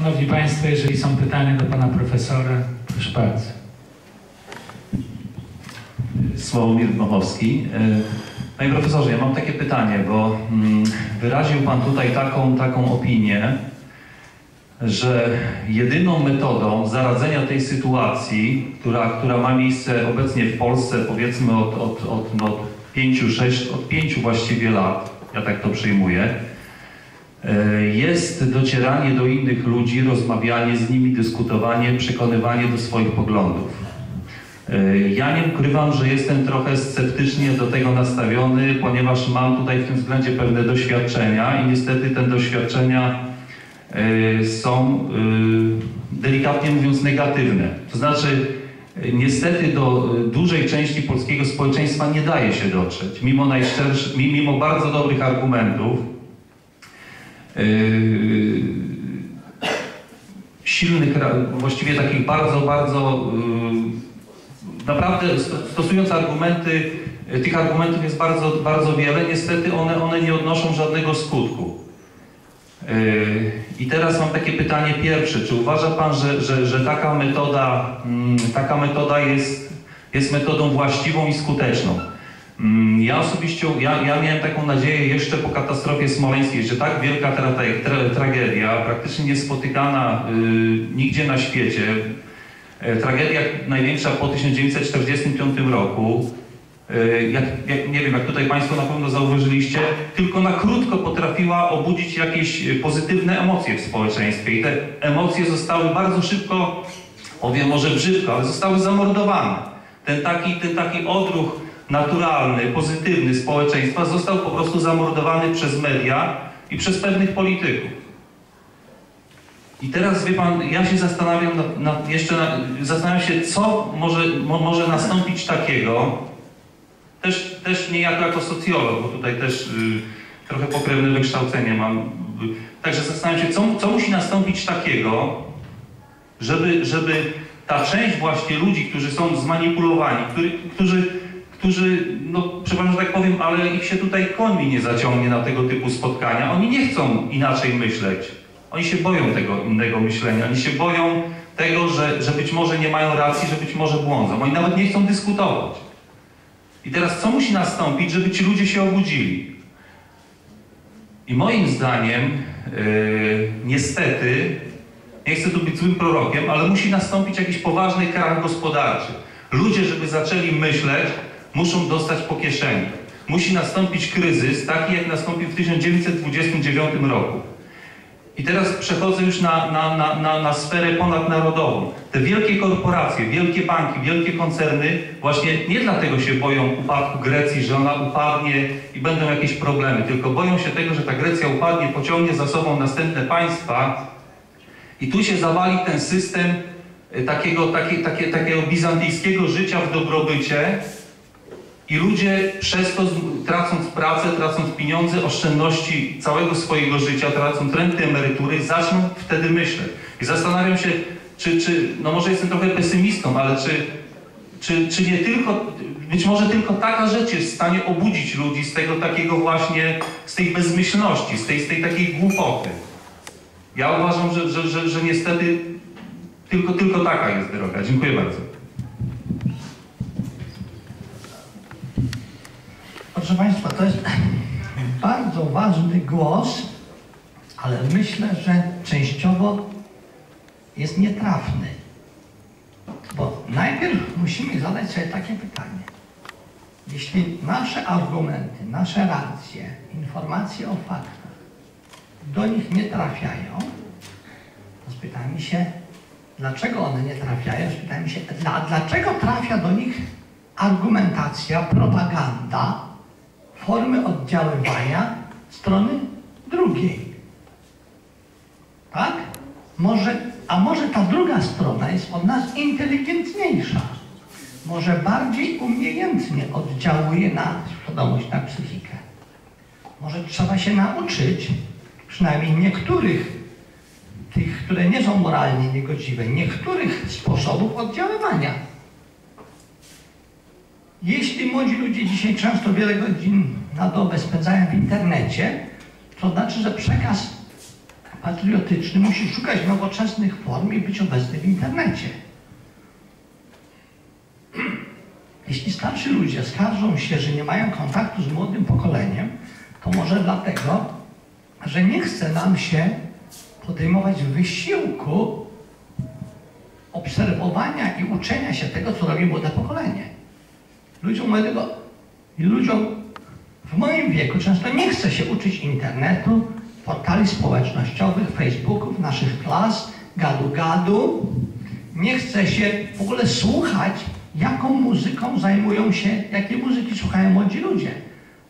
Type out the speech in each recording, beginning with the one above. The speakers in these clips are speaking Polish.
Szanowni Państwo, jeżeli są pytania do Pana Profesora, proszę bardzo. Sławomir Dmochowski. E, Panie profesorze, ja mam takie pytanie, bo mm, wyraził Pan tutaj taką, taką opinię, że jedyną metodą zaradzenia tej sytuacji, która, która ma miejsce obecnie w Polsce powiedzmy od, od, od, no, od pięciu, sześć, od pięciu właściwie lat, ja tak to przyjmuję, jest docieranie do innych ludzi, rozmawianie z nimi, dyskutowanie, przekonywanie do swoich poglądów. E, Ja nie ukrywam, że jestem trochę sceptycznie do tego nastawiony, ponieważ mam tutaj w tym względzie pewne doświadczenia i niestety te doświadczenia e, są e, delikatnie mówiąc negatywne. To znaczy e, niestety do e, dużej części polskiego społeczeństwa nie daje się dotrzeć, mimo, mimo bardzo dobrych argumentów. E, silnych, właściwie takich bardzo, bardzo y, naprawdę st- stosując argumenty, tych argumentów jest bardzo, bardzo wiele, niestety one, one nie odnoszą żadnego skutku. Y, I teraz mam takie pytanie pierwsze, czy uważa Pan, że, że, że taka metoda, mm, taka metoda jest, jest metodą właściwą i skuteczną? Mm, Ja osobiście, ja, ja miałem taką nadzieję jeszcze po katastrofie smoleńskiej, że tak wielka tra, tra, tragedia, praktycznie niespotykana y, nigdzie na świecie, e, tragedia największa po 1945 roku, y, jak, jak, nie wiem, jak tutaj Państwo na pewno zauważyliście, tylko na krótko potrafiła obudzić jakieś y, pozytywne emocje w społeczeństwie i te emocje zostały bardzo szybko, powiem może brzydko, ale zostały zamordowane. Ten taki, ten taki odruch naturalny, pozytywny społeczeństwa został po prostu zamordowany przez media i przez pewnych polityków. I teraz wie pan, ja się zastanawiam nad, nad, jeszcze na, zastanawiam się, co może, mo, może nastąpić takiego, też, też niejako jako socjolog, bo tutaj też y, trochę pokrewne wykształcenie mam. Także zastanawiam się, co, co musi nastąpić takiego, żeby, żeby ta część właśnie ludzi, którzy są zmanipulowani, który, którzy, którzy, no przepraszam, że tak powiem, ale ich się tutaj końmi nie zaciągnie na tego typu spotkania. Oni nie chcą inaczej myśleć. Oni się boją tego innego myślenia. Oni się boją tego, że, że być może nie mają racji, że być może błądzą. Oni nawet nie chcą dyskutować. I teraz co musi nastąpić, żeby ci ludzie się obudzili? I moim zdaniem, yy, niestety, nie chcę tu być złym prorokiem, ale musi nastąpić jakiś poważny krach gospodarczy. Ludzie, żeby zaczęli myśleć, muszą dostać po kieszeni. Musi nastąpić kryzys, taki jak nastąpił w 1929 roku. I teraz przechodzę już na, na, na, na, na sferę ponadnarodową. Te wielkie korporacje, wielkie banki, wielkie koncerny właśnie nie dlatego się boją upadku Grecji, że ona upadnie i będą jakieś problemy, tylko boją się tego, że ta Grecja upadnie, pociągnie za sobą następne państwa i tu się zawali ten system y, takiego, takie, takie, takiego bizantyjskiego życia w dobrobycie i ludzie przez to, tracąc pracę, tracąc pieniądze, oszczędności całego swojego życia, tracąc renty, emerytury, zaczną wtedy myśleć. I zastanawiam się, czy, czy no może jestem trochę pesymistą, ale czy, czy, czy nie tylko, być może tylko taka rzecz jest w stanie obudzić ludzi z tego takiego właśnie, z tej bezmyślności, z tej, z tej takiej głupoty. Ja uważam, że, że, że, że niestety tylko, tylko taka jest droga. Dziękuję bardzo. Proszę Państwa, to jest bardzo ważny głos, ale myślę, że częściowo jest nietrafny. Bo najpierw musimy zadać sobie takie pytanie. Jeśli nasze argumenty, nasze racje, informacje o faktach do nich nie trafiają, to spytajmy się, dlaczego one nie trafiają? Spytajmy się, a dlaczego trafia do nich argumentacja, propaganda, formy oddziaływania strony drugiej. Tak? Może, a może ta druga strona jest od nas inteligentniejsza. Może bardziej umiejętnie oddziałuje na świadomość, na psychikę. Może trzeba się nauczyć, przynajmniej niektórych, tych, które nie są moralnie niegodziwe, niektórych sposobów oddziaływania. Jeśli młodzi ludzie dzisiaj często wiele godzin na dobę spędzają w internecie, to znaczy, że przekaz patriotyczny musi szukać nowoczesnych form i być obecny w internecie. Jeśli starsi ludzie skarżą się, że nie mają kontaktu z młodym pokoleniem, to może dlatego, że nie chce nam się podejmować wysiłku obserwowania i uczenia się tego, co robi młode pokolenie. Ludziom młodego ludziom w moim wieku często nie chce się uczyć internetu, portali społecznościowych, Facebooków, naszych klas, gadu-gadu. Nie chce się w ogóle słuchać, jaką muzyką zajmują się, jakiej muzyki słuchają młodzi ludzie.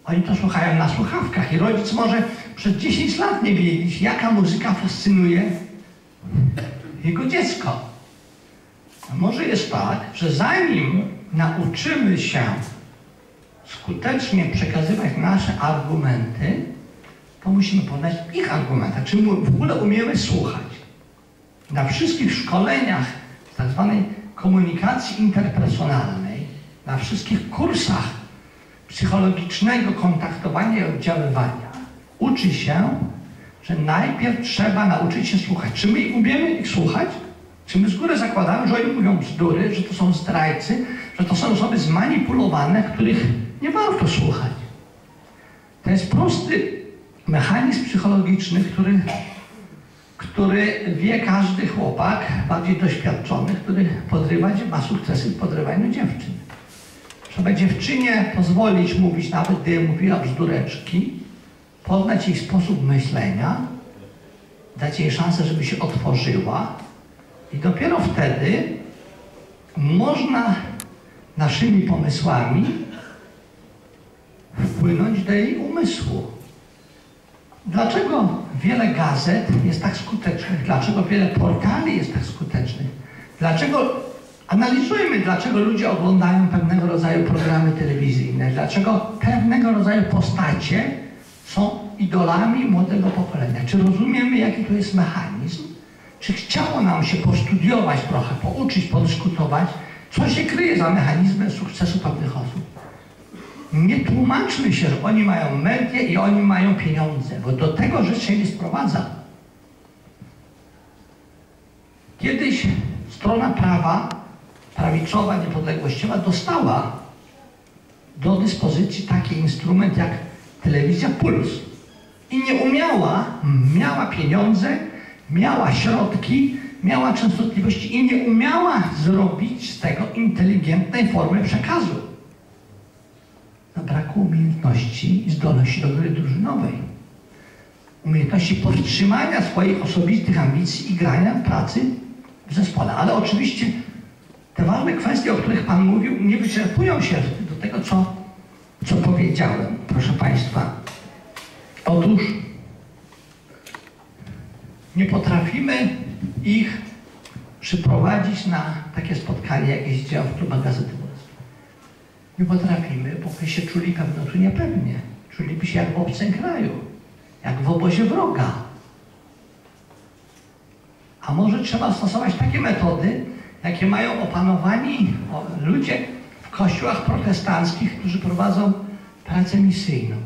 Oni to słuchają na słuchawkach i rodzic może przez 10 lat nie wiedzieć, jaka muzyka fascynuje jego dziecko. A może jest tak, że zanim nauczymy się skutecznie przekazywać nasze argumenty, to musimy poznać ich argumenty. Czy w ogóle umiemy słuchać? Na wszystkich szkoleniach tak zwanej komunikacji interpersonalnej, na wszystkich kursach psychologicznego kontaktowania i oddziaływania uczy się, że najpierw trzeba nauczyć się słuchać. Czy my umiemy ich słuchać? Czy my z góry zakładamy, że oni mówią bzdury, że to są zdrajcy, że to są osoby zmanipulowane, których nie warto słuchać? To jest prosty mechanizm psychologiczny, który, który wie każdy chłopak, bardziej doświadczony, który podrywa, ma sukcesy w podrywaniu dziewczyn. Trzeba dziewczynie pozwolić mówić, nawet gdy mówiła bzdureczki, poznać jej sposób myślenia, dać jej szansę, żeby się otworzyła i dopiero wtedy można naszymi pomysłami wpłynąć do jej umysłu. Dlaczego wiele gazet jest tak skutecznych? Dlaczego wiele portali jest tak skutecznych? Dlaczego analizujmy, dlaczego ludzie oglądają pewnego rodzaju programy telewizyjne? Dlaczego pewnego rodzaju postacie są idolami młodego pokolenia? Czy rozumiemy, jaki to jest mechanizm? Czy chciało nam się postudiować trochę, pouczyć, podyskutować, co się kryje za mechanizmem sukcesu pewnych osób? Nie tłumaczmy się, że oni mają media i oni mają pieniądze, bo do tego rzecz się nie sprowadza. Kiedyś strona prawa, prawicowa, niepodległościowa dostała do dyspozycji taki instrument jak telewizja Puls. I nie umiała, miała pieniądze, miała środki, miała częstotliwości i nie umiała zrobić z tego inteligentnej formy przekazu. Zabrakło umiejętności i zdolności do gry drużynowej. Umiejętności powstrzymania swoich osobistych ambicji i grania pracy w zespole. Ale oczywiście te ważne kwestie, o których Pan mówił, nie wyczerpują się do tego, co, co powiedziałem, proszę Państwa. Otóż nie potrafimy ich przyprowadzić na takie spotkanie, jakie się dzieją w klubach Gazety Polskiej. Nie potrafimy, bo by się czuli pewno tu niepewnie. Czuliby się jak w obcym kraju, jak w obozie wroga. A może trzeba stosować takie metody, jakie mają opanowani ludzie w kościołach protestanckich, którzy prowadzą pracę misyjną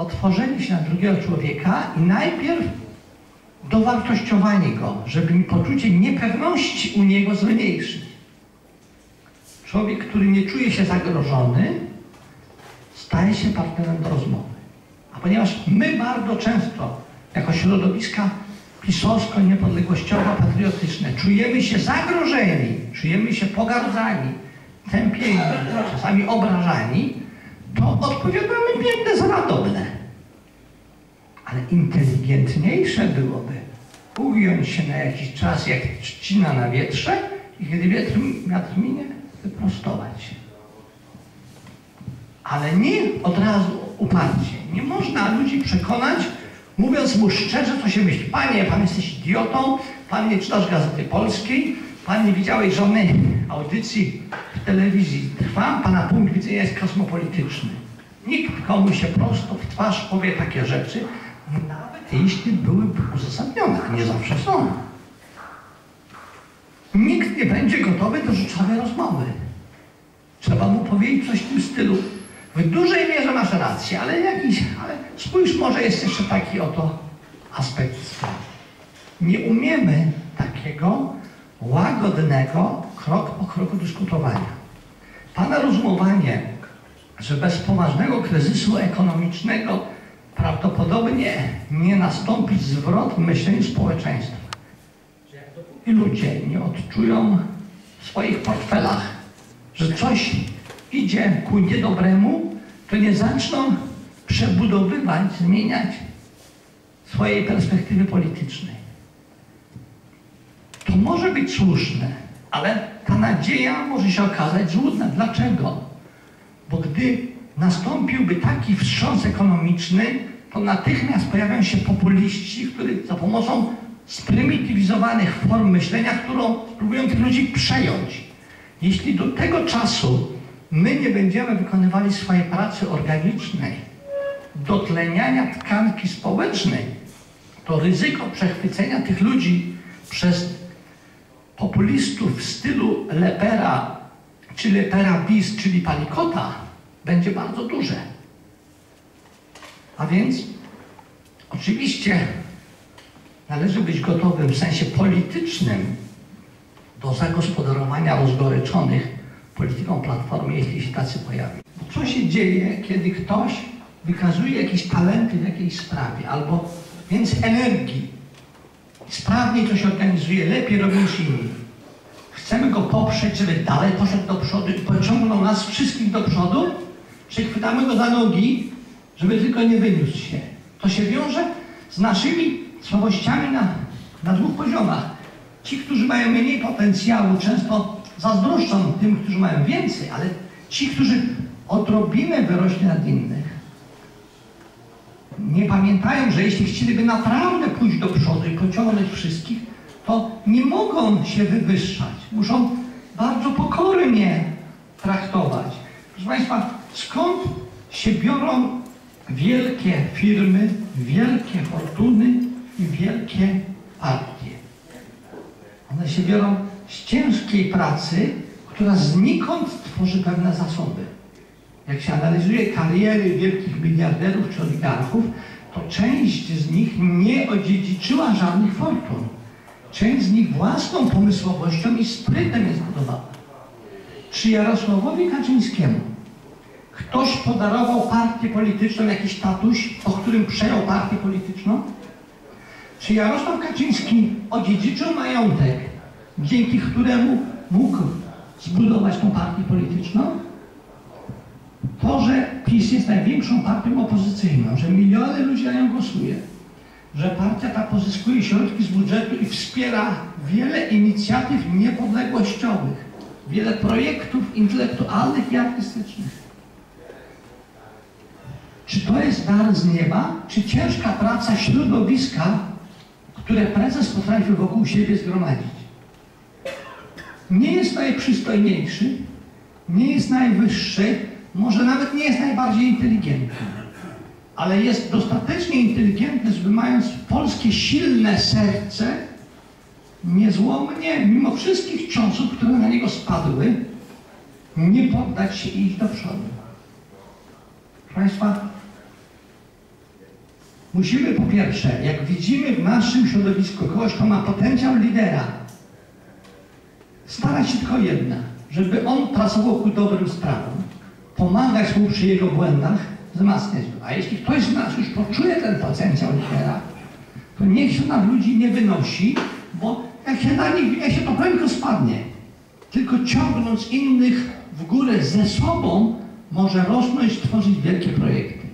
otworzenie się na drugiego człowieka i najpierw dowartościowanie go, żeby mi poczucie niepewności u niego zmniejszyć. Człowiek, który nie czuje się zagrożony, staje się partnerem do rozmowy. A ponieważ my bardzo często, jako środowiska pisowsko-niepodległościowo-patriotyczne, czujemy się zagrożeni, czujemy się pogardzani, tępieni, czasami obrażani, to odpowiadamy piękne zaradobne. Ale inteligentniejsze byłoby ugiąć się na jakiś czas jak trzcina na wietrze i kiedy wiatr, wiatr minie, wyprostować się. Ale nie od razu uparcie. Nie można ludzi przekonać, mówiąc mu szczerze, co się myśli. Panie, pan jesteś idiotą, pan nie czytasz Gazety Polskiej, pan nie widziałeś żadnej audycji w telewizji. Trwa, pana punkt widzenia jest kosmopolityczny. Nikt komu się prosto w twarz powie takie rzeczy, nawet jeśli byłyby uzasadnione, a nie zawsze są. Nikt nie będzie gotowy do rzeczowej rozmowy. Trzeba mu powiedzieć coś w tym stylu. W dużej mierze masz rację, ale jakiś, ale spójrz, może jest jeszcze taki oto aspekt sprawy. Nie umiemy takiego łagodnego, krok po kroku dyskutowania. Pana rozumowanie, że bez poważnego kryzysu ekonomicznego prawdopodobnie nie nastąpi zwrot w myśleniu społeczeństwa. I ludzie nie odczują w swoich portfelach, że coś idzie ku niedobremu, to nie zaczną przebudowywać, zmieniać swojej perspektywy politycznej. To może być słuszne, ale ta nadzieja może się okazać złudna. Dlaczego? Bo gdy nastąpiłby taki wstrząs ekonomiczny, to natychmiast pojawią się populiści, którzy za pomocą sprymitywizowanych form myślenia, którą próbują tych ludzi przejąć. Jeśli do tego czasu my nie będziemy wykonywali swojej pracy organicznej, dotleniania tkanki społecznej, to ryzyko przechwycenia tych ludzi przez populistów w stylu Lepera czy Lepera bis, czyli Palikota, będzie bardzo duże. A więc oczywiście należy być gotowym w sensie politycznym do zagospodarowania rozgoryczonych polityką Platformy, jeśli się tacy pojawi. Co się dzieje, kiedy ktoś wykazuje jakieś talenty w jakiejś sprawie albo więcej energii, sprawniej to się organizuje, lepiej robi niż inni. Chcemy go poprzeć, żeby dalej poszedł do przodu i pociągnął nas wszystkich do przodu, czy chwytamy go za nogi, żeby tylko nie wyniósł się. To się wiąże z naszymi słabościami na, na dwóch poziomach. Ci, którzy mają mniej potencjału, często zazdroszczą tym, którzy mają więcej, ale ci, którzy odrobinę wyrośli nad innych, nie pamiętają, że jeśli chcieliby naprawdę pójść do przodu i pociągnąć wszystkich, to nie mogą się wywyższać. Muszą bardzo pokornie traktować. Proszę Państwa, skąd się biorą wielkie firmy, wielkie fortuny i wielkie partie? One się biorą z ciężkiej pracy, która znikąd tworzy pewne zasoby. Jak się analizuje kariery wielkich miliarderów czy oligarchów, to część z nich nie odziedziczyła żadnych fortun. Część z nich własną pomysłowością i sprytem jest zbudowała. Czy Jarosławowi Kaczyńskiemu ktoś podarował partię polityczną, jakiś tatuś, po którym przejął partię polityczną? Czy Jarosław Kaczyński odziedziczył majątek, dzięki któremu mógł zbudować tą partię polityczną? To, że PiS jest największą partią opozycyjną, że miliony ludzi na nią głosuje, że partia ta pozyskuje środki z budżetu i wspiera wiele inicjatyw niepodległościowych, wiele projektów intelektualnych i artystycznych. Czy to jest dar z nieba, czy ciężka praca środowiska, które prezes potrafi wokół siebie zgromadzić? Nie jest najprzystojniejszy, nie jest najwyższy, może nawet nie jest najbardziej inteligentny, ale jest dostatecznie inteligentny, żeby mając polskie silne serce, niezłomnie, mimo wszystkich ciosów, które na niego spadły, nie poddać się i iść do przodu. Proszę Państwa, musimy po pierwsze, jak widzimy w naszym środowisku kogoś, kto ma potencjał lidera, starać się tylko jedna, żeby on pracował ku dobrym sprawom, pomagać mu przy jego błędach, wzmacniać go. A jeśli ktoś z nas już poczuje ten potencjał lidera, to niech się nad ludzi nie wynosi, bo jak się na nich, jak się to prędko spadnie. Tylko ciągnąc innych w górę ze sobą, może rosnąć, tworzyć wielkie projekty.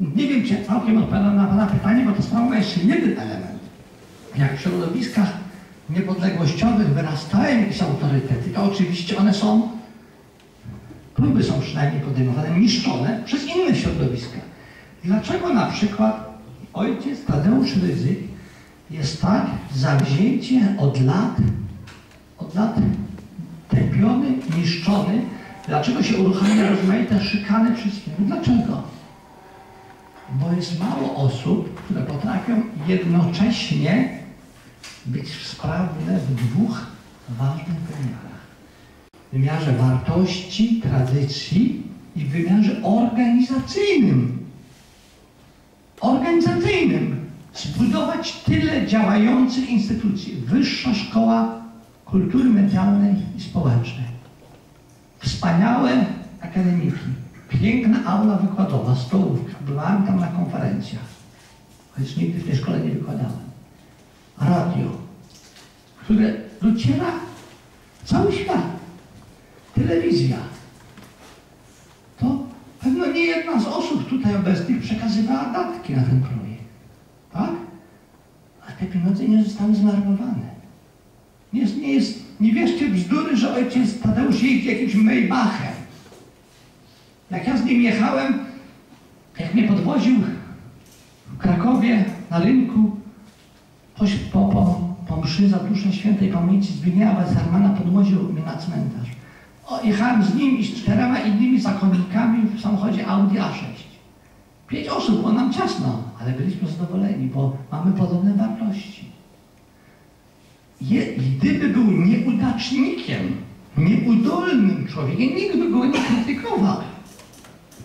Nie wiem, czy całkiem odpowiadam na Pana pytanie, bo to sprawa ma jeszcze jeden element. Jak w środowiskach niepodległościowych wyrastają jakieś autorytety, to oczywiście one są, próby są przynajmniej podejmowane, niszczone przez inne środowiska. Dlaczego na przykład ojciec Tadeusz Rydzyk jest tak zawzięcie od lat, od lat tępiony, niszczony? Dlaczego się uruchamia rozmaite szykany wszystkim? Dlaczego? Bo jest mało osób, które potrafią jednocześnie być sprawne w dwóch ważnych wymiarach. W wymiarze wartości, tradycji i w wymiarze organizacyjnym, organizacyjnym zbudować tyle działających instytucji. Wyższa Szkoła Kultury Medialnej i Społecznej. Wspaniałe akademiki. Piękna aula wykładowa, stołówka. Bywałem tam na konferencjach. Choć nigdy w tej szkole nie wykładałem. Radio, które dociera cały świat. Telewizja. To pewno nie jedna z osób tutaj obecnych przekazywała datki na ten projekt. Tak? A te pieniądze nie zostały zmarnowane. Nie, nie, jest, nie wierzcie bzdury, że ojciec Tadeusz jeździ jakimś Maybachem. Jak ja z nim jechałem, jak mnie podwoził w Krakowie na rynku po, po, po, mszy za duszę świętej pamięci Zbigniewa Westermana podwoził mnie na cmentarz. Jechałem z nim i z czterema innymi zakonnikami w samochodzie Audi A6. Pięć osób, było nam ciasno, ale byliśmy zadowoleni, bo mamy podobne wartości. Je, gdyby był nieudacznikiem, nieudolnym człowiekiem, nikt by go nie krytykował.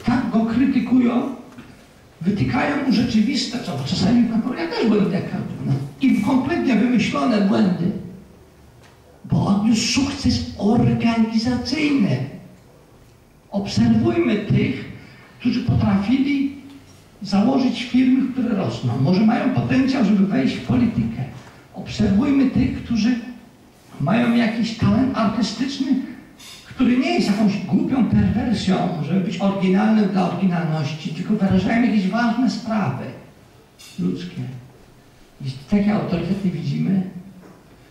Tak go krytykują, wytykają mu rzeczywiste, co czasami naprawdę ja też byłem taka, no, i kompletnie wymyślone błędy. Bo odniósł sukces organizacyjny. Obserwujmy tych, którzy potrafili założyć firmy, które rosną. Może mają potencjał, żeby wejść w politykę. Obserwujmy tych, którzy mają jakiś talent artystyczny, który nie jest jakąś głupią perwersją, żeby być oryginalnym dla oryginalności, tylko wyrażają jakieś ważne sprawy ludzkie. Jeśli takie autorytety widzimy,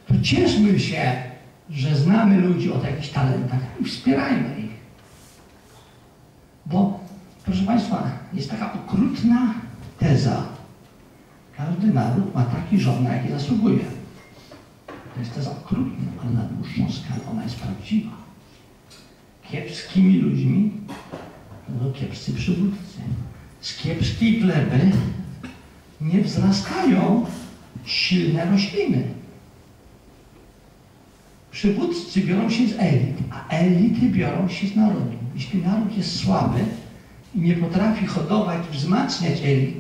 to cieszmy się, że znamy ludzi o jakichś talentach i wspierajmy ich. Bo, proszę Państwa, jest taka okrutna teza. Każdy naród ma taki rząd, na jaki zasługuje. To jest teza okrutna, ale na dłuższą skalę ona jest prawdziwa. Kiepskimi ludźmi no kiepscy przywódcy. Z kiepskiej gleby nie wzrastają silne rośliny. Przywódcy biorą się z elit, a elity biorą się z narodu. Jeśli naród jest słaby i nie potrafi hodować, wzmacniać elit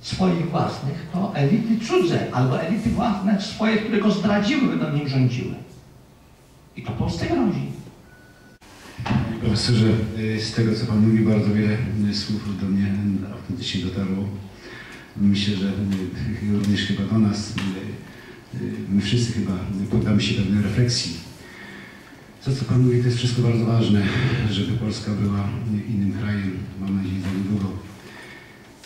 swoich własnych, to elity cudze albo elity własne swoje, które go zdradziły, będą nim rządziły. I to Polsce grozi. Panie profesorze, z tego co Pan mówi, bardzo wiele słów do mnie autentycznie dotarło. Myślę, że również chyba do nas, my wszyscy chyba poddamy się pewnej refleksji. To, co Pan mówi, to jest wszystko bardzo ważne, żeby Polska była innym krajem, mam nadzieję, za niedługo.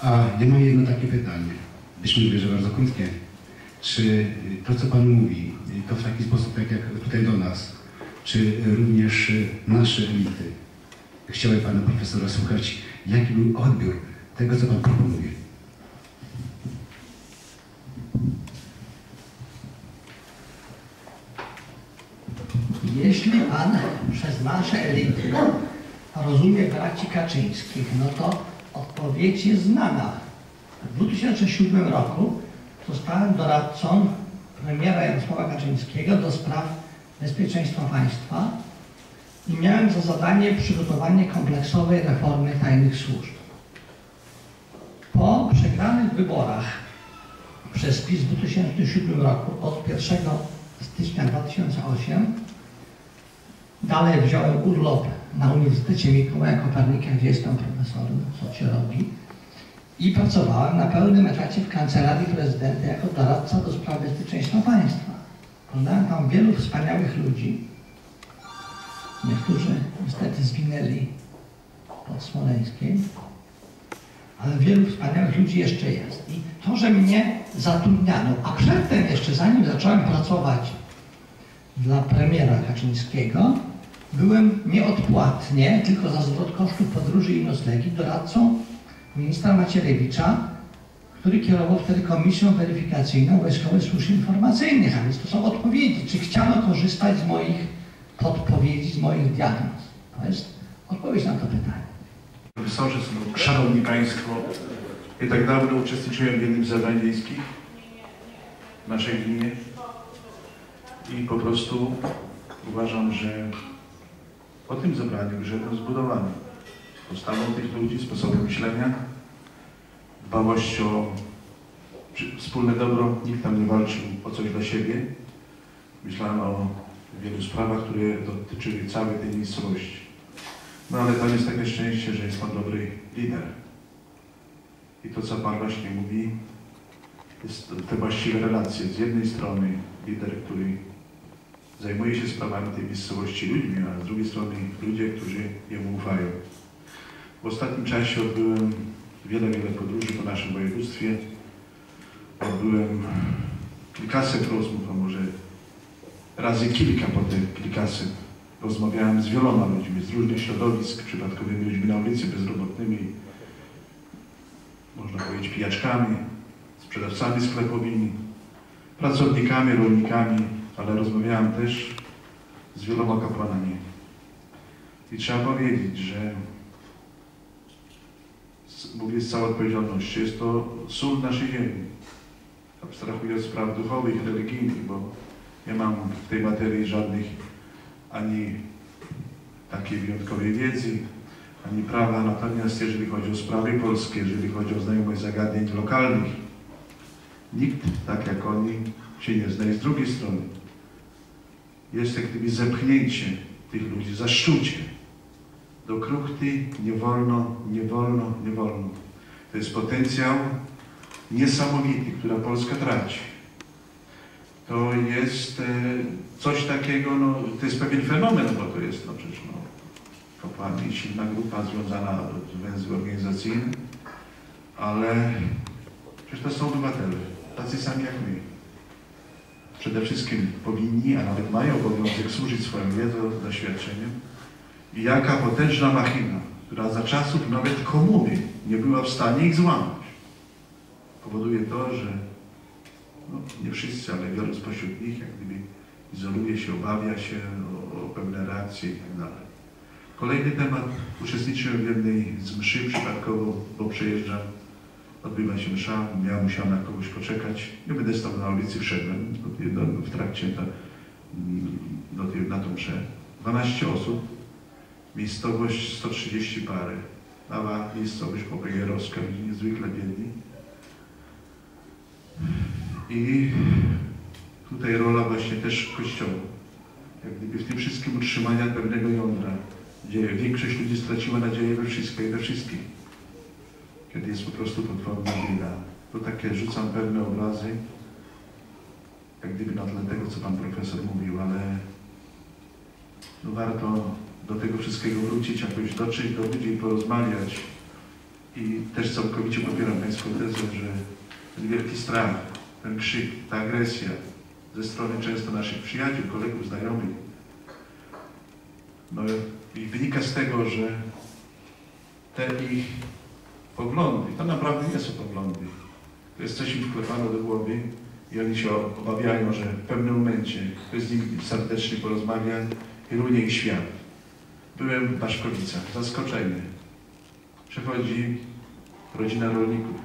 A ja mam jedno takie pytanie, być może że bardzo krótkie. Czy to, co Pan mówi, to w taki sposób, tak jak tutaj do nas, czy również nasze elity chciały Pana Profesora słuchać, jaki był odbiór tego, co Pan proponuje? Jeśli Pan przez nasze elity rozumie braci Kaczyńskich, no to odpowiedź jest znana. W 2007 roku zostałem doradcą premiera Jarosława Kaczyńskiego do spraw bezpieczeństwa państwa i miałem za zadanie przygotowanie kompleksowej reformy tajnych służb. Po przegranych wyborach przez PiS w 2007 roku od 1 stycznia 2008 Dalej wziąłem urlop na Uniwersytecie Mikołaja Kopernika, gdzie jestem profesorem socjologii i pracowałem na pełnym etacie w Kancelarii Prezydenta jako doradca do spraw bezpieczeństwa państwa. Poznałem tam wielu wspaniałych ludzi. Niektórzy niestety zginęli pod Smoleńskiem, ale wielu wspaniałych ludzi jeszcze jest. I to, że mnie zatrudniano, a przedtem jeszcze, zanim zacząłem pracować dla premiera Kaczyńskiego, byłem nieodpłatnie, tylko za zwrot kosztów podróży i noclegi, doradcą ministra Macierewicza, który kierował wtedy Komisją Weryfikacyjną Wojskowych Służb Informacyjnych, a więc to są odpowiedzi, czy chciano korzystać z moich podpowiedzi, z moich diagnoz. To jest odpowiedź na to pytanie. Profesorzy, szanowni Państwo, nie tak dawno uczestniczyłem w jednym z zadań wiejskich w naszej gminie i po prostu uważam, że po tym zebraniu, że był zbudowany postawą tych ludzi, sposobem myślenia, dbałość o wspólne dobro. Nikt tam nie walczył o coś dla siebie. Myślałem o wielu sprawach, które dotyczyły całej tej miejscowości. No ale tam jest takie szczęście, że jest Pan dobry lider. I to, co Pan właśnie mówi, jest te właściwe relacje. Z jednej strony lider, który zajmuje się sprawami tej miejscowości ludźmi, a z drugiej strony ludzie, którzy jemu ufają. W ostatnim czasie odbyłem wiele, wiele podróży po naszym województwie. Odbyłem kilkaset rozmów, a może razy kilka po te kilkaset. Rozmawiałem z wieloma ludźmi z różnych środowisk, przypadkowymi ludźmi na ulicy, bezrobotnymi, można powiedzieć pijaczkami, sprzedawcami sklepowymi, pracownikami, rolnikami, ale rozmawiałem też z wieloma kapłanami. I trzeba powiedzieć, że mówię z całą odpowiedzialnością, jest to sól naszej ziemi. Abstrahuję od spraw duchowych, religijnych, bo nie mam w tej materii żadnych ani takiej wyjątkowej wiedzy, ani prawa. Natomiast jeżeli chodzi o sprawy polskie, jeżeli chodzi o znajomość zagadnień lokalnych, nikt tak jak oni się nie zna. Z drugiej strony jest jak gdyby zepchnięcie tych ludzi, zaszczucie. Do kruchty nie wolno, nie wolno, nie wolno. To jest potencjał niesamowity, która Polska traci. To jest e, coś takiego, no, to jest pewien fenomen, bo to jest, no przecież, no, kapłani, silna grupa związana z węzły organizacyjne, ale przecież to są obywatele, tacy sami jak my. Przede wszystkim powinni, a nawet mają obowiązek służyć swoją wiedzą, doświadczeniem. I jaka potężna machina, która za czasów nawet komuny nie była w stanie ich złamać. Powoduje to, że no, nie wszyscy, ale wielu spośród nich jak gdyby izoluje się, obawia się o, o pewne reakcje i tak dalej. Kolejny temat. Uczestniczyłem w jednej z mszy przypadkowo, bo przejeżdżam. Odbywa się msza, ja musiałem na kogoś poczekać. Nie będę stał na ulicy, wszedłem do do, w trakcie ta, do tej, na tą mszę. 12 osób, miejscowość 130 parę. Mała miejscowość popegerowska, ludzie niezwykle biedni. I tutaj rola właśnie też Kościoła. Jak gdyby w tym wszystkim utrzymania pewnego jądra, gdzie większość ludzi straciła nadzieję we wszystko i we wszystkim. Kiedy jest po prostu potworna bieda. To takie rzucam pewne obrazy, jak gdyby na tle tego, co Pan Profesor mówił, ale no warto do tego wszystkiego wrócić, jakoś dotrzeć do ludzi i porozmawiać. I też całkowicie popieram Pańską tezę, że ten wielki strach, ten krzyk, ta agresja ze strony często naszych przyjaciół, kolegów, znajomych, no i wynika z tego, że te ich poglądy, to naprawdę nie są poglądy, to jest coś im wklepano do głowy i oni się obawiają, że w pewnym momencie ktoś z nimi serdecznie porozmawia i runie ich świat. Byłem w Baszkowicach, zaskoczony. Przechodzi rodzina rolników.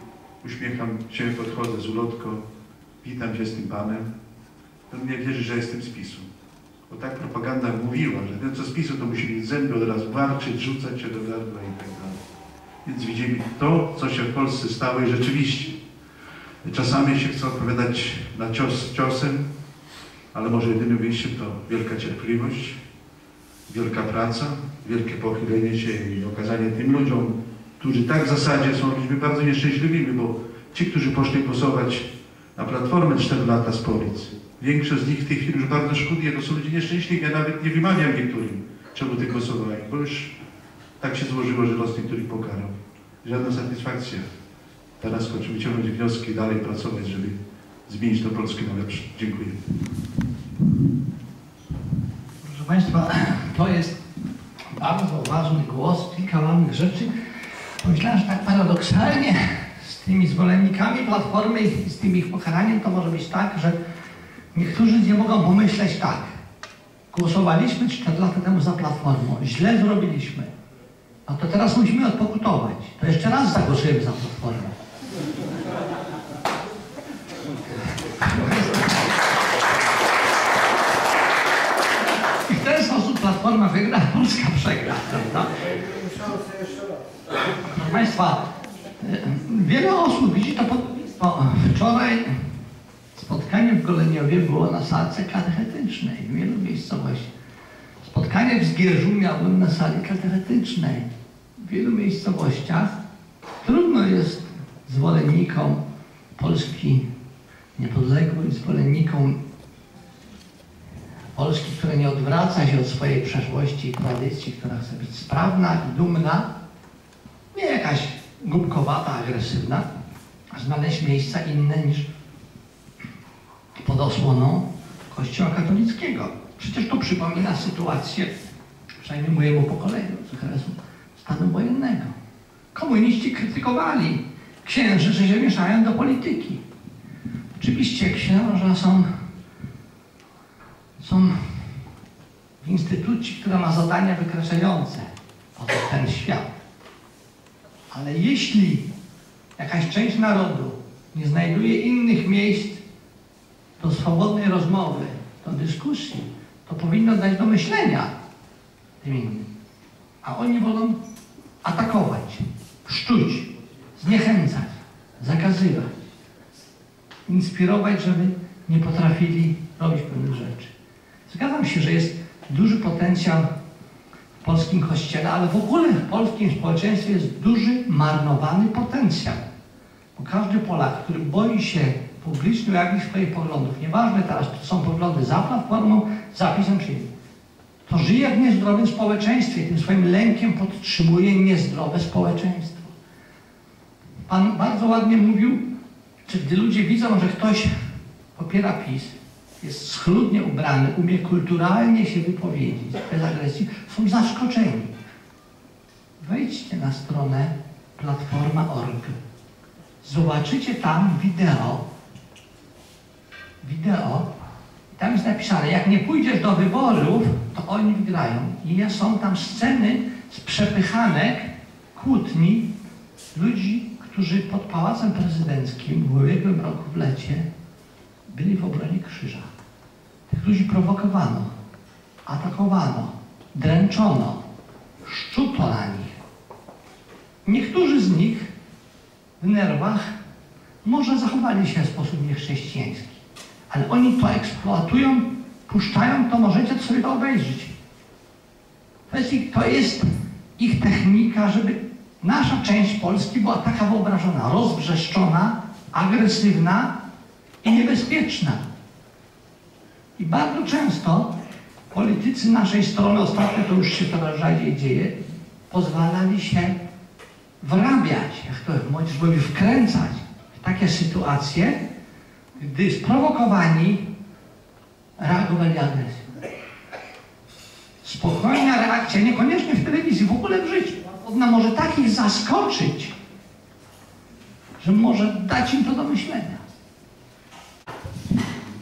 Uśmiecham się, podchodzę z ulotką, witam się z tym panem. On nie wierzy, że jestem z PiSu. Bo tak propaganda mówiła, że ten co z PiSu to musi mieć zęby od razu warczyć, rzucać się do gardła i tak. Więc widzimy to, co się w Polsce stało i rzeczywiście. Czasami się chce odpowiadać na cios ciosem, ale może jedynym wyjściem to wielka cierpliwość, wielka praca, wielkie pochylenie się i okazanie tym ludziom, którzy tak w zasadzie są ludźmi bardzo nieszczęśliwymi, bo ci, którzy poszli głosować na Platformę 4 lata z policy, większość z nich w tej chwili już bardzo szkoduje, to są ludzie nieszczęśliwi, ja nawet nie wymawiam niektórym, czemu ty głosowali, bo już tak się złożyło, że los niektórych pokarał. Żadna satysfakcja. Teraz chcę wyciągnąć wnioski dalej pracować, żeby zmienić to Polskę na lepsze. Dziękuję. Proszę Państwa, to jest bardzo ważny głos, kilka ważnych rzeczy. Pomyślałem, że tak paradoksalnie z tymi zwolennikami Platformy i z tym ich pokaraniem to może być tak, że niektórzy nie mogą pomyśleć tak. Głosowaliśmy 4 lata temu za Platformą, źle zrobiliśmy. No to teraz musimy odpokutować. To jeszcze raz zagłosujemy za Platformą. I w ten sposób Platforma wygra, Polska przegra, prawda? Proszę Państwa, y, wiele osób widzi to podobieństwo. Wczoraj spotkanie w Goleniowie było na salce katechetycznej w wielu miejscowościach. Spotkanie w Zgierzu miałbym na sali katechetycznej. W wielu miejscowościach trudno jest zwolennikom Polski niepodległej, zwolennikom Polski, która nie odwraca się od swojej przeszłości i tradycji, która chce być sprawna i dumna, nie jakaś głupkowata, agresywna, znaleźć miejsca inne niż pod osłoną Kościoła katolickiego. Przecież to przypomina sytuację, przynajmniej mojemu pokoleniu, z okresu stanu wojennego. Komuniści krytykowali księży, że się mieszają do polityki. Oczywiście księża są, są w instytucji, która ma zadania wykraczające poza ten świat. Ale jeśli jakaś część narodu nie znajduje innych miejsc do swobodnej rozmowy, do dyskusji, to powinno dać do myślenia tym innym. A oni wolą atakować, szczuć, zniechęcać, zakazywać, inspirować, żeby nie potrafili robić pewnych rzeczy. Zgadzam się, że jest duży potencjał w polskim kościele, ale w ogóle w polskim społeczeństwie jest duży, marnowany potencjał. Bo każdy Polak, który boi się publicznie ujawnić swoich poglądów, nieważne teraz, czy są poglądy za platformą, zapisem czy nie, to żyje w niezdrowym społeczeństwie, tym swoim lękiem podtrzymuje niezdrowe społeczeństwo. Pan bardzo ładnie mówił, czy gdy ludzie widzą, że ktoś popiera PiS, jest schludnie ubrany, umie kulturalnie się wypowiedzieć, bez agresji, są zaskoczeni. Wejdźcie na stronę platforma.org. Zobaczycie tam wideo. Wideo. Tam jest napisane, jak nie pójdziesz do wyborów, to oni wygrają. I są tam sceny z przepychanek, kłótni ludzi, którzy pod Pałacem Prezydenckim w ubiegłym roku w lecie byli w obronie krzyża. Tych ludzi prowokowano, atakowano, dręczono, szczuto na nich. Niektórzy z nich w nerwach może zachowali się w sposób niechrześcijański, ale oni to eksploatują, puszczają, to możecie sobie to obejrzeć. To jest, ich, technika, żeby nasza część Polski była taka wyobrażona, rozbrzeszczona, agresywna i niebezpieczna. I bardzo często politycy naszej strony, ostatnio to już się coraz rzadziej dzieje, pozwalali się wrabiać, jak to młodzież mówi, wkręcać w takie sytuacje, gdy sprowokowani reagowali agresją. Spokojna reakcja, niekoniecznie w telewizji, w ogóle w życiu. Ona może takich zaskoczyć, że może dać im to do myślenia.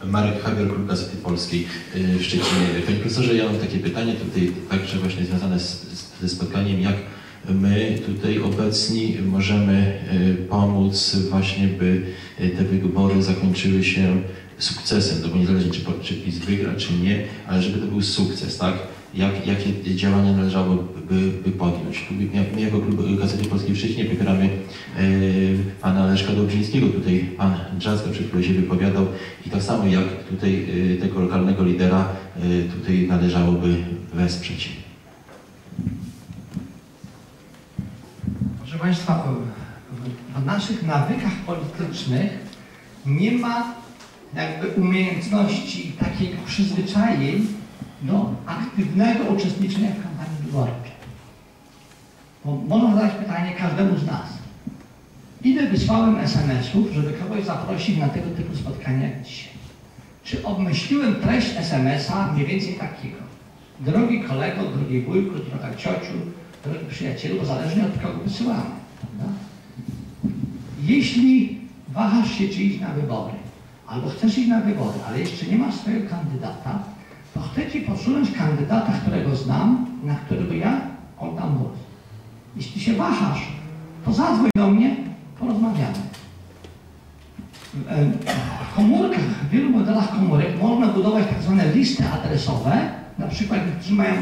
Marek Habior, Klub Gazety Polskiej y, w Szczecinie. Panie profesorze, ja mam takie pytanie tutaj także właśnie związane z, z, ze spotkaniem, jak my tutaj obecni możemy y, pomóc właśnie, by y, te wybory zakończyły się sukcesem, to bo niezależnie czy, czy PiS wygra, czy nie, ale żeby to był sukces, tak? Jak, jakie działania należałoby by podjąć? My, jako Klub Gazety Polskiej w Szczecinie popieramy e, pana Leszka Dobrzyńskiego, tutaj pan Drzazga przed chwilą się wypowiadał i tak samo jak tutaj e, tego lokalnego lidera e, tutaj należałoby wesprzeć. Proszę Państwa, w, naszych nawykach politycznych nie ma jakby umiejętności i takich przyzwyczajeń do aktywnego uczestniczenia w kampanii wyborczej. Bo można zadać pytanie każdemu z nas. Ile wysłałem SMS-ów, żeby kogoś zaprosić na tego typu spotkania dzisiaj? Czy obmyśliłem treść SMS-a mniej więcej takiego? Drogi kolego, drogi wujku, droga ciociu, przyjacielu, zależnie od kogo wysyłamy. Prawda? Jeśli wahasz się, czy iść na wybory, albo chcesz iść na wybory, ale jeszcze nie masz swojego kandydata, to chcę Ci podsunąć kandydata, którego znam, na którego ja oddam głos. Jeśli się wahasz, to zadzwoń do mnie, porozmawiamy. W komórkach, w wielu modelach komórek można budować tak zwane listy adresowe. Na przykład, którzy mają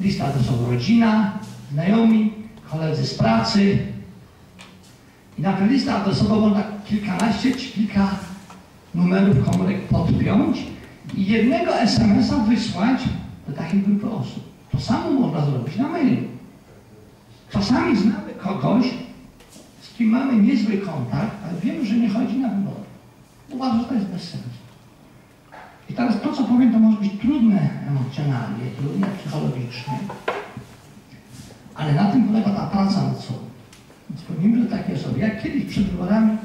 listę adresową rodzina, znajomi, koledzy z pracy. I na tę listę adresową można kilkanaście czy kilka numerów komórek podpiąć i jednego SMS-a wysłać do takiej grupy osób. To samo można zrobić na mailu. Czasami znamy kogoś, z kim mamy niezły kontakt, ale wiemy, że nie chodzi na wybory. Uważam, że to jest bez sensu. I teraz to, co powiem, to może być trudne emocjonalnie, trudne psychologicznie, ale na tym polega ta praca nad sobą. Więc powiem, że takie sobie. Jak kiedyś przed wyborami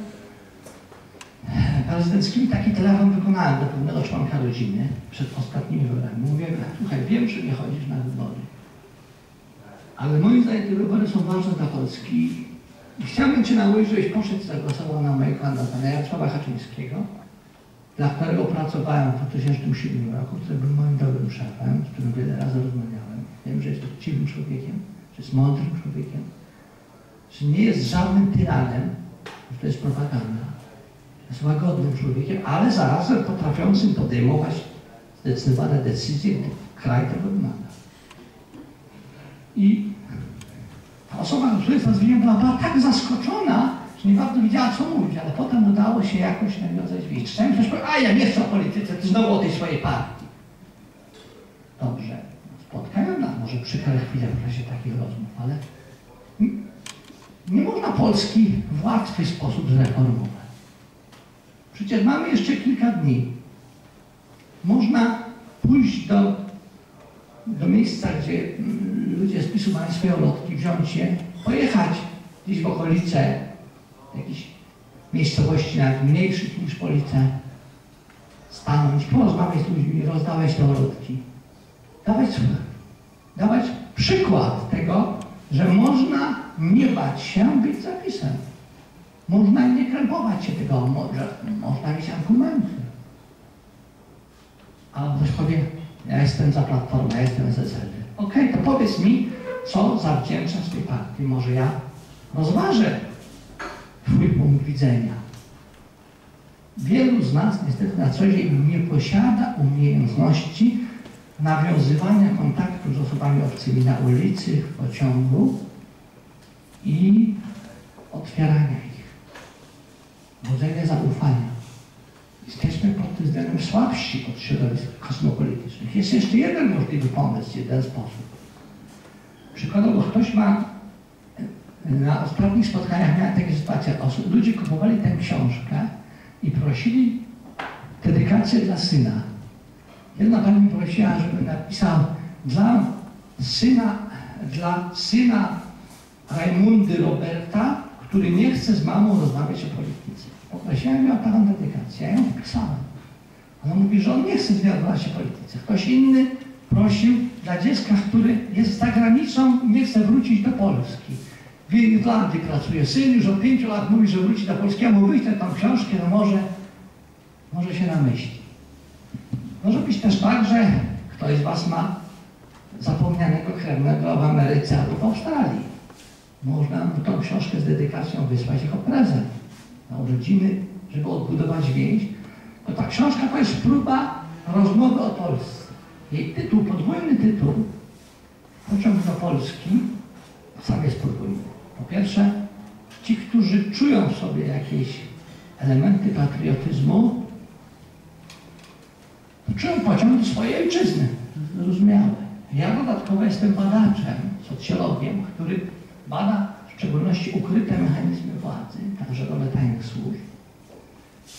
prezydenckimi taki telefon wykonałem do pewnego członka rodziny przed ostatnimi wyborami. Mówię, słuchaj, wiem, że nie chodzisz na wybory, ale moim zdaniem te wybory są ważne dla Polski i chciałbym Cię nauczyć, żebyś poszedł zagłosował na mojego kandydata, Jarosława Kaczyńskiego, dla którego pracowałem w 2007 roku, który był moim dobrym szefem, z którym wiele razy rozmawiałem. Wiem, że jest uczciwym człowiekiem, że jest mądrym człowiekiem, że nie jest żadnym tyranem, że to jest propaganda, jest łagodnym człowiekiem, ale zarazem potrafiącym podejmować zdecydowane decyzje, gdy kraj tego wymaga. I ta osoba, która jest była, była tak zaskoczona, że nie bardzo wiedziała, co mówić, ale potem udało się jakoś nawiązać więź. Czasami ktoś powie, a ja nie chcę o polityce, ty znowu o tej swojej partii. Dobrze, spotkają może przykre chwile w czasie takich rozmów, ale nie można Polski w łatwy sposób zreformować. Przecież mamy jeszcze kilka dni. Można pójść do, do miejsca, gdzie mm, ludzie z PiSu mają swoje lotki, wziąć je, pojechać gdzieś w okolice jakichś miejscowości nawet mniejszych niż Police, stanąć, porozmawiać z ludźmi, rozdawać te lotki. Dawać, dawać przykład tego, że można nie bać się być zapisem. Można nie krępować się tego, można mieć argumenty. A ktoś powie, ja jestem za Platformę, ja jestem SSD. Okej, to powiedz mi, co zawdzięczasz tej partii. Może ja rozważę Twój punkt widzenia. Wielu z nas niestety na co dzień nie posiada umiejętności nawiązywania kontaktu z osobami obcymi na ulicy, w pociągu i otwierania ich. Budzenia zaufania. Jesteśmy pod tym względem słabsi od środowisk kosmopolitycznych. Jest jeszcze jeden możliwy pomysł, jeden sposób. Przykładowo ktoś ma na ostatnich spotkaniach miałem takie sytuacje. Ludzie kupowali tę książkę i prosili dedykację dla syna. Jedna pani mi prosiła, żeby napisał dla syna, dla syna Rajmundy Roberta, który nie chce z mamą rozmawiać o polityce. Poprosiłem ją o dedykację, ja ją wpisałem. Ona mówi, że on nie chce rozmawiać o polityce. Ktoś inny prosił dla dziecka, który jest za granicą nie chce wrócić do Polski w Irlandii pracuje. Syn już od pięciu lat mówi, że wróci do Polski. Ja mu wyślę tą książkę, no może, może się namyśli. Może być też tak, że ktoś z Was ma zapomnianego krewnego w Ameryce albo w Australii. Można mu tą książkę z dedykacją wysłać jako prezent na urodziny, żeby odbudować więź. To ta książka to jest próba rozmowy o Polsce. Jej tytuł, podwójny tytuł, Pociąg do Polski, sam jest podwójny. Po pierwsze, ci, którzy czują w sobie jakieś elementy patriotyzmu, pociąg do swojej ojczyzny. Zrozumiałe. Ja dodatkowo jestem badaczem, socjologiem, który bada w szczególności ukryte mechanizmy władzy, także rolę tajnych służb.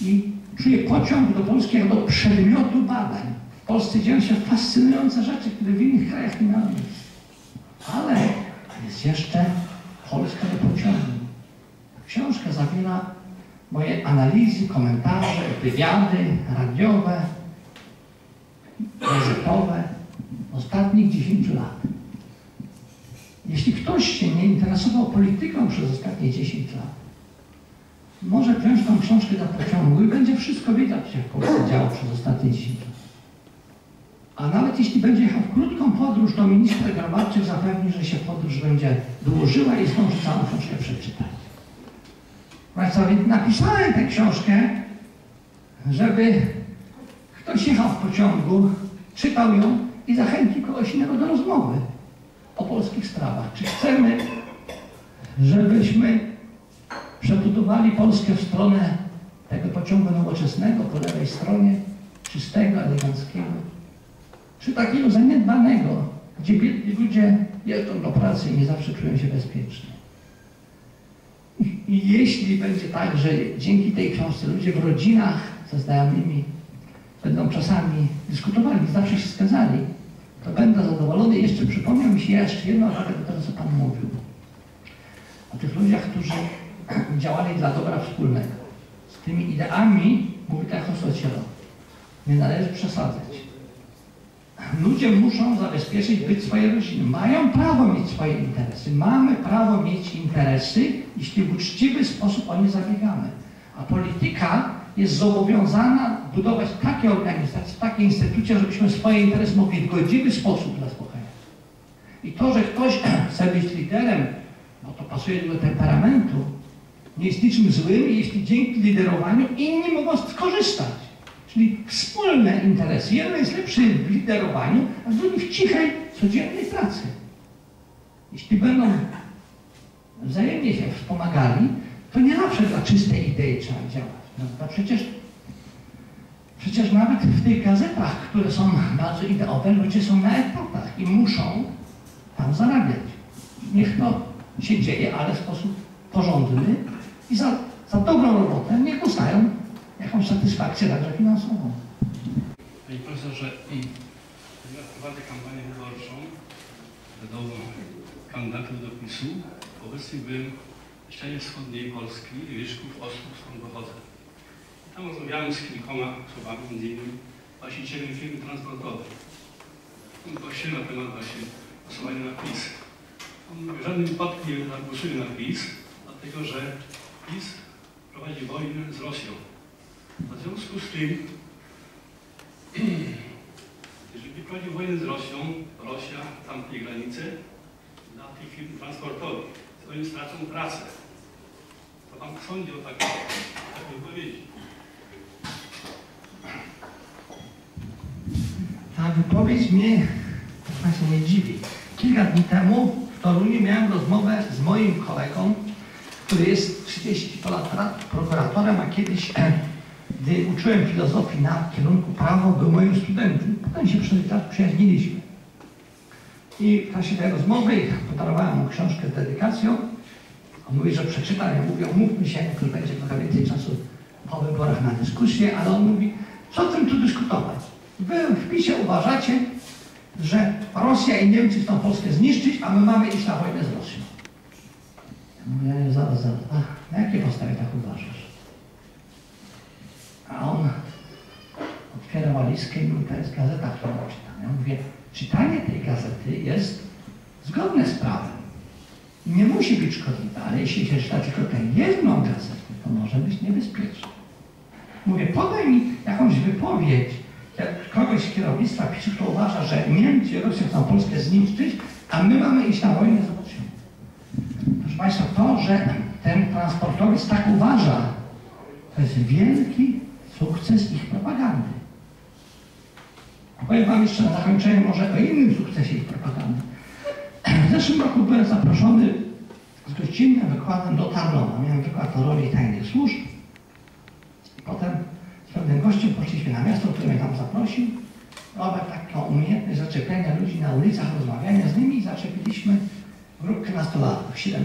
I czuję pociąg do Polski do przedmiotu badań. W Polsce dzieją się fascynujące rzeczy, które w innych krajach nie miały miejsca. Ale jest jeszcze Polska do pociągu. Książka zawiera moje analizy, komentarze, wywiady radiowe, gazetowe ostatnich 10 lat. Jeśli ktoś się nie interesował polityką przez ostatnie 10 lat, może wziąć tą książkę do pociągu i będzie wszystko wiedział, co się w Polsce działo przez ostatnie 10 lat. A nawet jeśli będzie jechał w krótką podróż, to minister Grabarczyk zapewni, że się podróż będzie dłużyła i zdąży całą książkę przeczytać. Państwa, więc napisałem tę książkę, żeby ktoś jechał w pociągu, czytał ją i zachęcił kogoś innego do rozmowy o polskich sprawach. Czy chcemy żebyśmy przebudowali Polskę w stronę tego pociągu nowoczesnego po lewej stronie, czystego, eleganckiego, czy takiego zaniedbanego, gdzie biedni ludzie jeżdżą do pracy i nie zawsze czują się bezpiecznie. I jeśli będzie tak, że dzięki tej książce ludzie w rodzinach ze znajomymi będą czasami dyskutowali, zawsze się zgadzali, to będę zadowolony. Jeszcze przypomniał mi się jeszcze jedno, a tego teraz co Pan mówił. O tych ludziach, którzy działali dla dobra wspólnego. Z tymi ideami, mówi tak o socjolog, nie należy przesadzać. Ludzie muszą zabezpieczyć być swoje rodziny. Mają prawo mieć swoje interesy. Mamy prawo mieć interesy, jeśli w uczciwy sposób o nie zabiegamy. A polityka jest zobowiązana budować takie organizacje, takie instytucje, żebyśmy swoje interesy mogli w godziwy sposób zaspokajać. I to, że ktoś chce być liderem, bo to pasuje do temperamentu, nie jest niczym złym, jeśli dzięki liderowaniu inni mogą skorzystać. Czyli wspólne interesy. Jeden jest lepszy w liderowaniu, a drugi w cichej, codziennej pracy. Jeśli będą wzajemnie się wspomagali, to nie zawsze dla czystej idei trzeba działać. No, przecież, przecież nawet w tych gazetach, które są bardzo ideowe, ludzie są na etatach i muszą tam zarabiać. Niech to się dzieje, ale w sposób porządny i za, za dobrą robotę niech dostają jakąś satysfakcję także finansową. Panie profesorze, ja prowadzę kampanię wyborczą do kandydatów do PiSu. Obecnie byłem w ścianie wschodniej Polski, Wierzchów, Ostrów, skąd pochodzę. Tam rozmawiałem z kilkoma osobami, między innymi właścicielem firmy transportowej. Prosił na temat właśnie głosowania na PiS. W żadnym wypadku nie zagłosuje na PiS, dlatego że PiS prowadzi wojnę z Rosją. W związku z tym, jeżeli prowadzi wojnę z Rosją, Rosja tamtej granicy dla tych firm transportowych, to oni stracą pracę. Co Pan sądzi o takiej, takiej wypowiedzi? Ta wypowiedź mnie właśnie nie dziwi. Kilka dni temu w Toruniu miałem rozmowę z moim kolegą, który jest 30 lat prokuratorem, a kiedyś, gdy uczyłem filozofii na kierunku prawo, był moim studentem. Potem się przyjaźniliśmy. I w czasie tej rozmowy podarowałem mu książkę z dedykacją. On mówi, że przeczyta, ja mówię, umówmy się, jak będzie trochę więcej czasu po wyborach na dyskusję, ale on mówi, co o tym tu dyskutować? Wy w PiSie uważacie, że Rosja i Niemcy chcą Polskę zniszczyć, a my mamy iść na wojnę z Rosją. Ja mówię, zaraz, zaraz, a na jakiej podstawie tak uważasz? A on otwiera walizkę i mówi, to jest gazeta, którą czytam. Ja mówię, czytanie tej gazety jest zgodne z prawem. Nie musi być szkodliwe, ale jeśli się czyta tylko tę jedną gazetę, to może być niebezpieczne. Mówię, podaj mi jakąś wypowiedź jak kogoś z kierownictwa PiSu, kto uważa, że Niemcy i Rosja chcą Polskę zniszczyć, a my mamy iść na wojnę z Rosją. Proszę Państwa, to, że ten transportowiec tak uważa, to jest wielki sukces ich propagandy. Powiem Wam jeszcze na zakończenie może o innym sukcesie ich propagandy. W zeszłym roku byłem zaproszony z gościnnym wykładem do Tarnowa. Miałem wykład o roli tajnych służb. Potem z pewnym gościem poszliśmy na miasto, który mnie tam zaprosił. Robert taką umiejętność zaczepiania ludzi na ulicach, rozmawiania z nimi zaczepiliśmy grupkę nastolatków, 17-20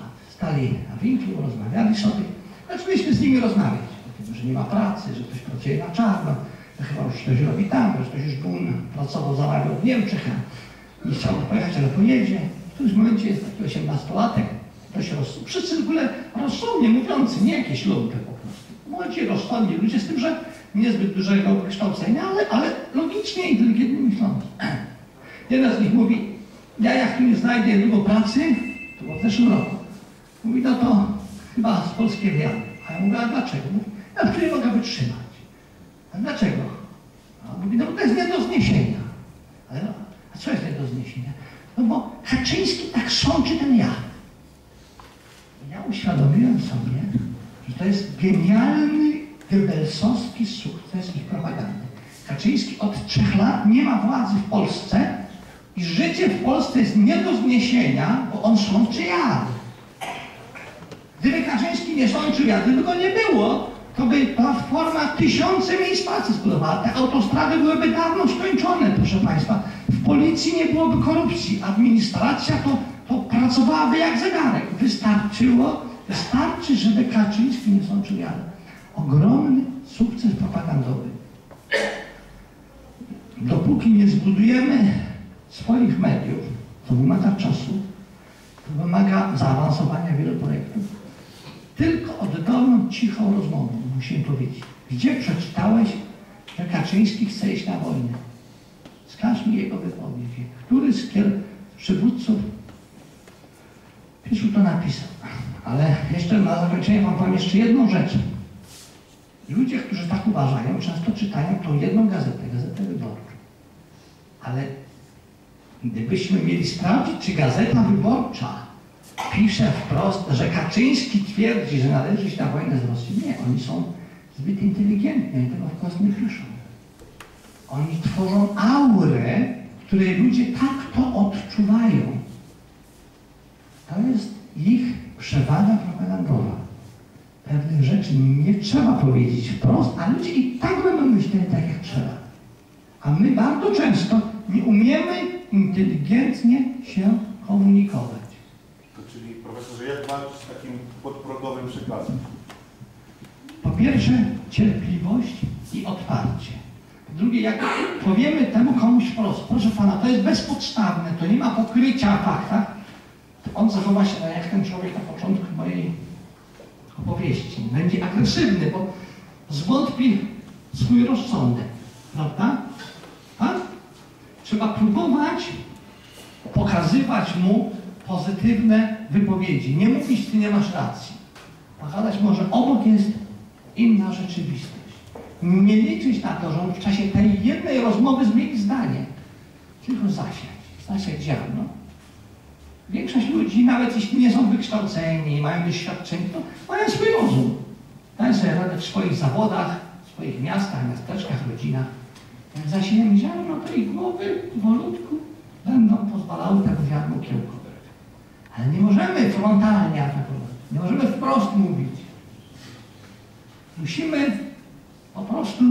lat. Stali na winklu, rozmawiali sobie. Zaczęliśmy z nimi rozmawiać o że nie ma pracy, że ktoś pracuje na czarno, że chyba już ktoś robi tam, że ktoś już był, pracował, zarabiał w Niemczech, nie chciał pojechać, ale pojedzie. W którymś momencie jest taki osiemnastolatek, ktoś roz... wszyscy w ogóle rozsądnie mówiący, nie jakieś lumpy po. Młodzi, rozsądni ludzie z tym, że niezbyt dużego wykształcenia, ale, ale logicznie, inteligentnie myślący. Jeden z nich mówi, ja jak tu nie znajdę niedługo pracy, to było w zeszłym roku, mówi, no to chyba z polskiej wiary. A ja mówię, a dlaczego? Mówi, ja tu nie mogę wytrzymać. A dlaczego? A mówi, no bo to jest nie do zniesienia. Ale a co jest nie do zniesienia? No bo Kaczyński tak sączy ten ja. Ja uświadomiłem sobie, że to jest genialny, Goebbelsowski sukces ich propagandy. Kaczyński od trzech lat nie ma władzy w Polsce i życie w Polsce jest nie do zniesienia, bo on sączy ja. Kaczyński nie sączył, jak gdyby go nie było, to by Platforma tysiące miejsc pracy zbudowała. Te autostrady byłyby dawno skończone, proszę Państwa. W policji nie byłoby korupcji. Administracja to, to pracowałaby jak zegarek. Wystarczyło, wystarczy, żeby Kaczyński nie sączył jadu. Ogromny sukces propagandowy. Dopóki nie zbudujemy swoich mediów, to wymaga czasu, to wymaga zaawansowania wielu projektów. Tylko oddolną, cichą rozmową musimy powiedzieć. Gdzie przeczytałeś, że Kaczyński chce iść na wojnę? Wskaż mi jego wypowiedzi. Który z przywódców PiSu to napisał? Ale jeszcze na zakończenie wam powiem jeszcze jedną rzecz. Ludzie, którzy tak uważają, często czytają tą jedną gazetę, gazetę wyborczą. Ale gdybyśmy mieli sprawdzić, czy gazeta wyborcza pisze wprost, że Kaczyński twierdzi, że należy iść na wojnę z Rosją. Nie, oni są zbyt inteligentni, oni tego wprost nie piszą. Oni tworzą aurę, której ludzie tak to odczuwają. To jest ich przewaga propagandowa. Pewnych rzeczy nie trzeba powiedzieć wprost, a ludzie i tak będą myśleli tak, jak trzeba. A my bardzo często nie umiemy inteligentnie się komunikować. To czyli profesorze, jak walczyć z takim podprogowym przekazem? Po pierwsze, cierpliwość i otwarcie. Po drugie, jak powiemy temu komuś wprost, proszę pana, to jest bezpodstawne, to nie ma pokrycia w faktach, on zachowa się tak jak ten człowiek na początku mojej opowieści. Będzie agresywny, bo zwątpi swój rozsądek, prawda? Trzeba próbować pokazywać mu pozytywne wypowiedzi. Nie mówić, ty nie masz racji. Pokazać może obok jest inna rzeczywistość. Nie liczyć na to, że on w czasie tej jednej rozmowy zmieni zdanie. Tylko zasiać. Zasiać ziarno. Większość ludzi, nawet jeśli nie są wykształceni, mają doświadczenie, to mają swój rozum. Dają sobie radę w swoich zawodach, w swoich miastach, miasteczkach, rodzinach. Jak zasiejemy ziarno, to ich głowy powolutku będą pozwalały tego ziarnu kiełkować. Ale nie możemy frontalnie atakować. Nie możemy wprost mówić. Musimy po prostu,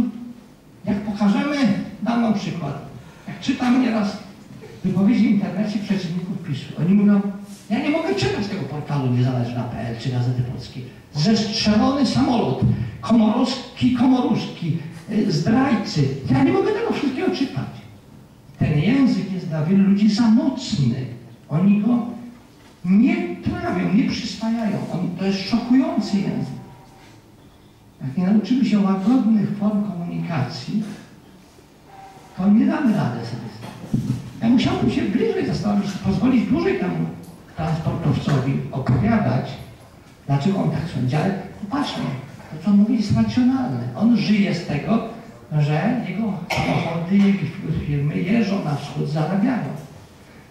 jak pokażemy, dam wam przykład. Jak czytam nieraz wypowiedzi w internecie przeciwników PiSu, oni mówią, ja nie mogę czytać tego portalu niezależna.pl czy Gazety Polskiej. Zestrzelony samolot, komorowski, komoruszki, y, zdrajcy. Ja nie mogę tego wszystkiego czytać. Ten język jest dla wielu ludzi za mocny. Oni go nie trawią, nie przyswajają. To jest szokujący język. Jak nie nauczymy się łagodnych form komunikacji, to nie damy rady sobie z tym. Ja musiałbym się bliżej zastanowić, pozwolić dłużej temu transportowcowi opowiadać, dlaczego on tak sądzi, ale popatrzmy, to co mówi jest racjonalne. On żyje z tego, że jego samochody, jego firmy jeżdżą na wschód, zarabiają.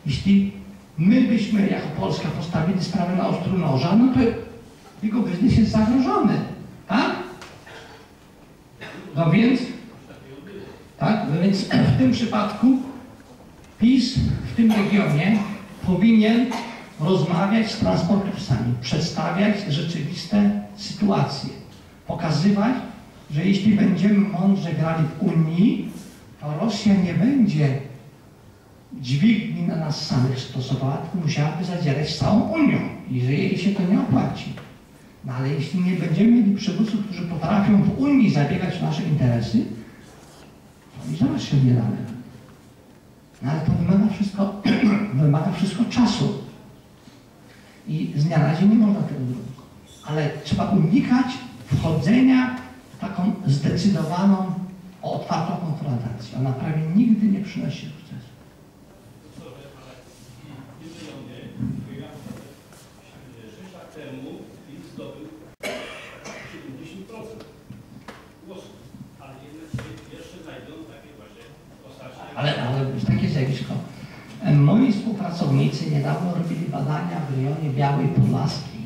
Jeśli my byśmy jako Polska postawili sprawę na ostru noża, no to jego biznes jest zagrożony. Tak? No więc, tak? No więc w tym przypadku PiS w tym regionie powinien rozmawiać z transportowcami, przedstawiać rzeczywiste sytuacje, pokazywać, że jeśli będziemy mądrze grali w Unii, to Rosja nie będzie dźwigni na nas samych stosowała, tylko musiałaby zadzierać z całą Unią i że jej się to nie opłaci. No ale jeśli nie będziemy mieli przywódców, którzy potrafią w Unii zabiegać o nasze interesy, to i zaraz się nie damy. No ale to wymaga wszystko, wymaga wszystko czasu. I z dnia na dzień nie można tego zrobić. Ale trzeba unikać wchodzenia w taką zdecydowaną, otwartą konfrontację. Ona prawie nigdy nie przynosi sukcesu. Sześć lat temu PiS zdobył 70% głosów, ale jednak jeszcze znajdą takie właśnie postacie. Ale, ale jest takie zjawisko. E, Moi współpracownicy niedawno robili badania w rejonie Białej Podlaskiej.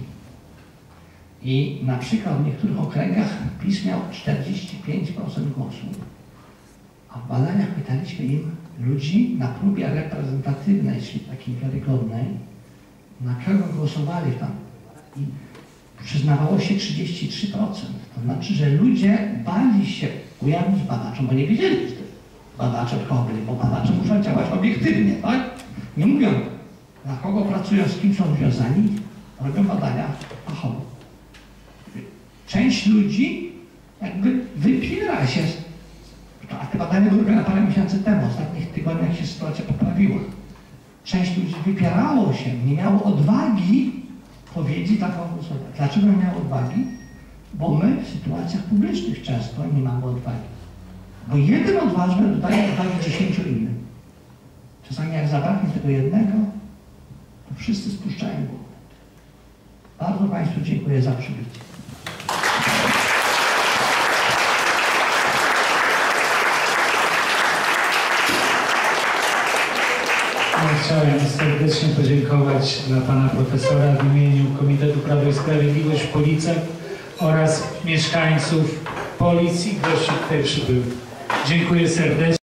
I na przykład w niektórych okręgach PiS miał 45% głosów. A w badaniach pytaliśmy im ludzi na próbie reprezentatywnej, czyli takiej wiarygodnej, na kogo głosowali tam. I przyznawało się 33%. To znaczy, że ludzie bali się ujawnić badaczom, bo nie wiedzieli, badacze bo badacze muszą działać obiektywnie, tak? Nie mówią, na kogo pracują, z kim są związani, robią badania fachowe. Część ludzi jakby wypiera się, a te badania były robione parę miesięcy temu, w ostatnich tygodniach się sytuacja poprawiła. Część ludzi wypierało się, nie miało odwagi powiedzieć taką osobę. Dlaczego nie miało odwagi? Bo my w sytuacjach publicznych często nie mamy odwagi. Bo jeden odważny dodaje odwagi dziesięciu innym. Czasami jak zabraknie tego jednego, to wszyscy spuszczają głowę. Bardzo Państwu dziękuję za przybycie. Ja chciałem serdecznie podziękować dla pana profesora w imieniu Komitetu Prawo i Sprawiedliwość w Policach oraz mieszkańców Policji gości tutaj przybyłych. Dziękuję serdecznie.